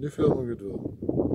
New Filme gedurft.